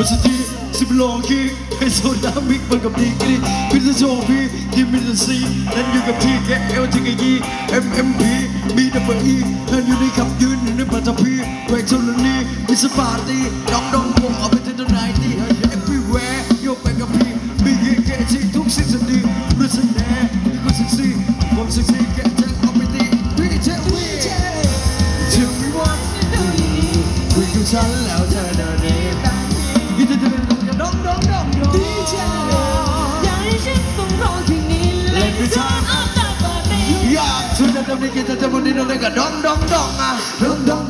Bersedi sebelum ki Peso damik bergebdi kiri Pintu sofi dimensi Dan juga T K L T K I M M P B W E นั่นอยู่ในคำยืนอยู่ในปัตตพีแหวกเท่านี้มิสปาร์ตี้ดองดองพงเอาไป Sudah jadi kita temu di Indonesia dong dong dong ah. Dong dong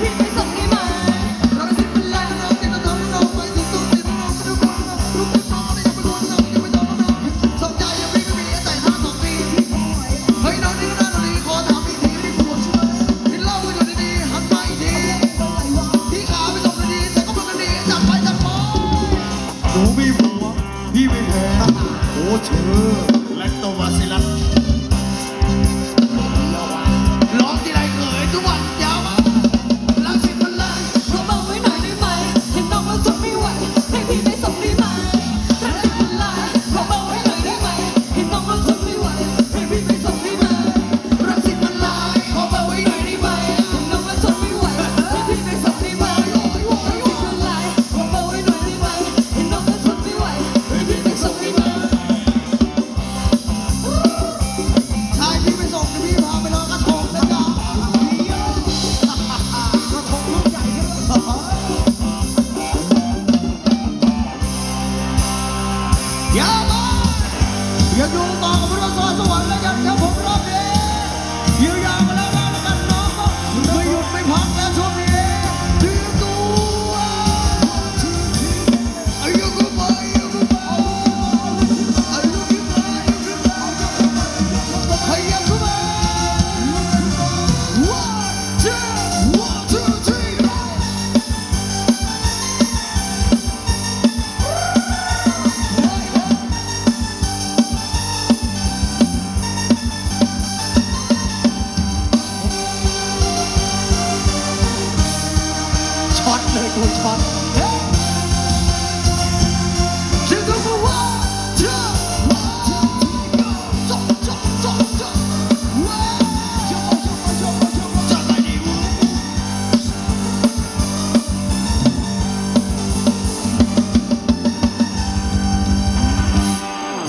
baby.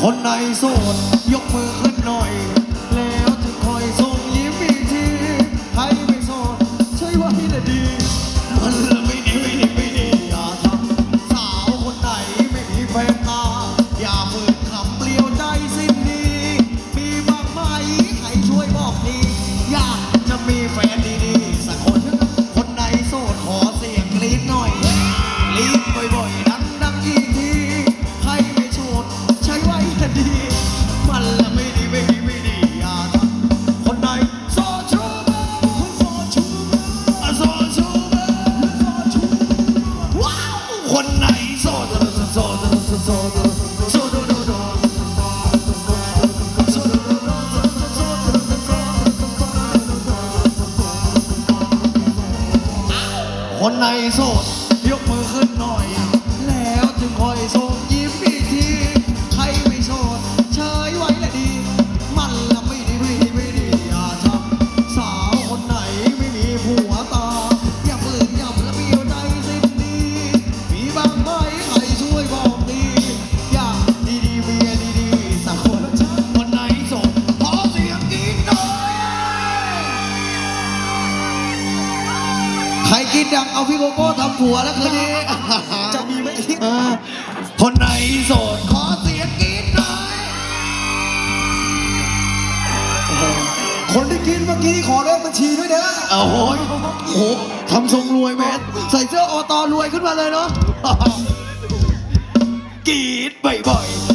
คนในโซนยกมือขึ้นหน่อยินเมื่อกี้ขอเลขบัญชีด้วยนะโอ้โหโหทำทรงรวยแมนใส่เสื้ออตรวยขึ้นมาเลยเนาะกีดบ่อยๆ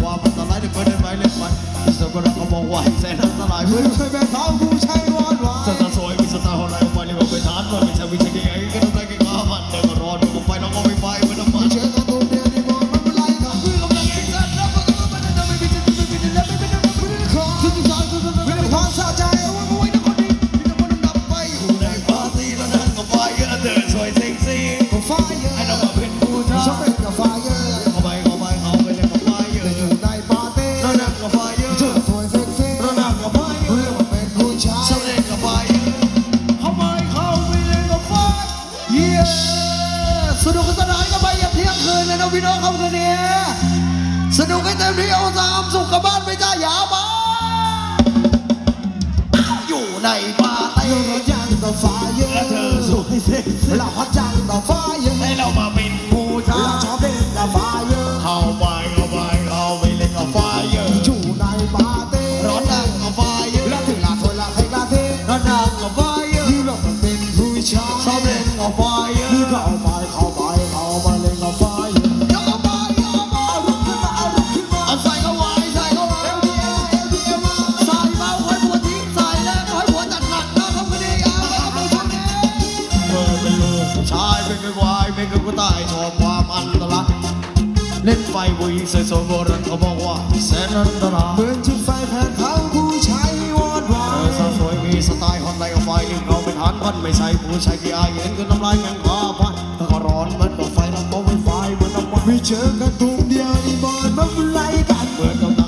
ความอันตรายได้เปิดได้ไหมเล็กไปสกุลก็บอกว่าให้แสนอันตรายเพื่อช่ยแม่สาวกูใช่วัน yeah. Là hóa trang đỏ phó ก็ไฟนิ่งเราไปทานบ้านไม่ใช่ผู้ชายที่อายเห็นก็น้ำลายแข็งมาพันถ้าก็ร้อนเหมือนก็ไฟลเราก็ไฟเหมือนน้ำมันไม่เจอกันทุกเดียวในบ้านมันไรกันเหมือนลัง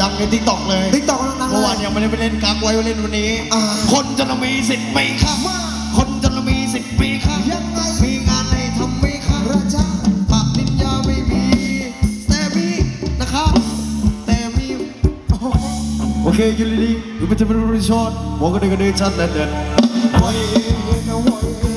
ดังในทิกตอกเลยทิกตอกกลังดังเลเมื่อวานยังไม่ได้ไปเล่นกากไว้เล่นวันนี้คนจะมีสิทธิ์มีค่ะคนจะมีสิทธิ์มีค่ะยังไงมีงานให้ทำไม่ค่ะราชาปนิญญาไม่มีแต่มีนะครับแต่มีโอเคอยูดีๆหรือมันจะเป็นบริชดหมอก็เดินก็เดินชัดแต่เดิน ไว้เะไว้เอง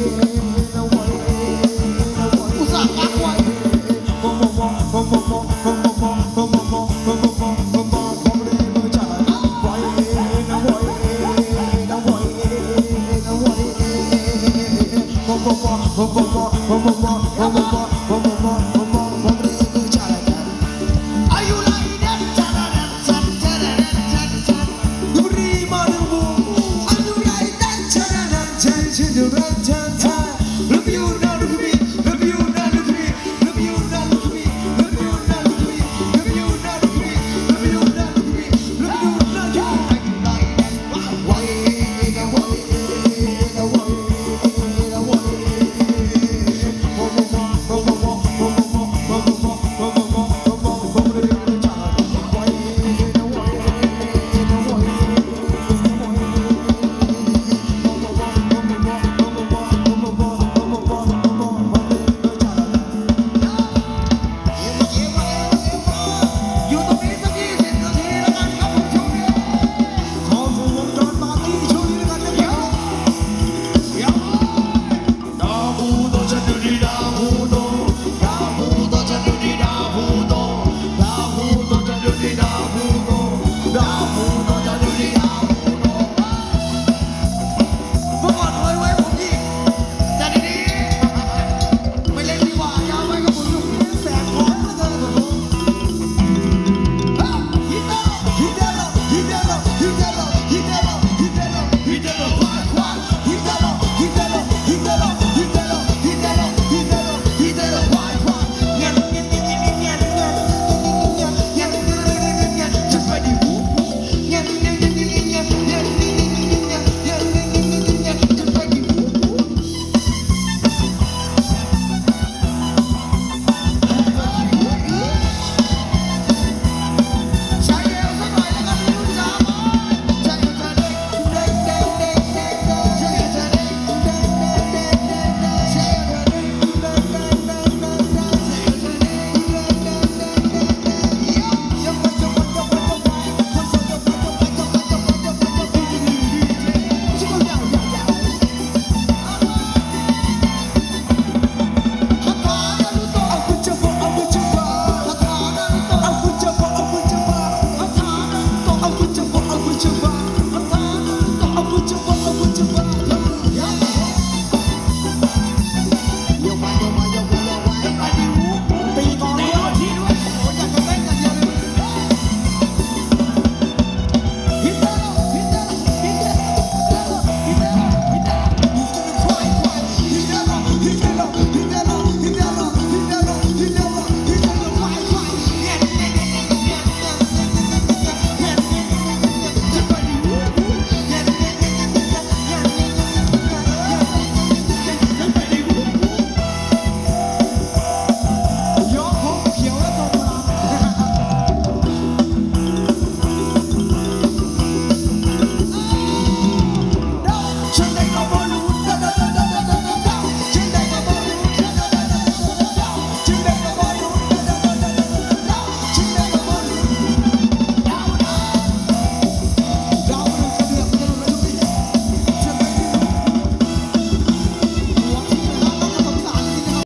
you got up.